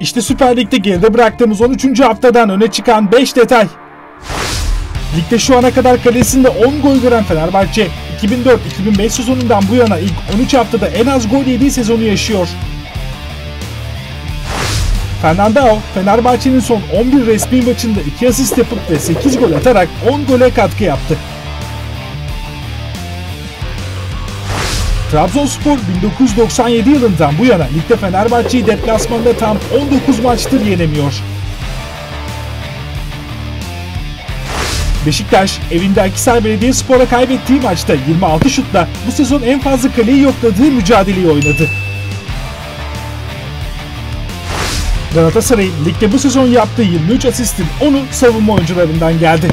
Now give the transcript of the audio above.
İşte Süper Lig'de geride bıraktığımız 13. haftadan öne çıkan 5 detay. Ligde şu ana kadar kalesinde 10 gol gören Fenerbahçe, 2004-2005 sezonundan bu yana ilk 13 haftada en az gol yediği sezonu yaşıyor. Fernandao, Fenerbahçe'nin son 11 resmi maçında 2 asist yapıp ve 8 gol atarak 10 gole katkı yaptı. Trabzonspor 1997 yılından bu yana ligde Fenerbahçe'yi deplasmanda tam 19 maçtır yenemiyor. Beşiktaş evinde Akhisar Belediyespor'a kaybettiği maçta 26 şutla bu sezon en fazla kaleyi yokladığı mücadeleyi oynadı. Galatasaray ligde bu sezon yaptığı 23 asistin 10'u savunma oyuncularından geldi.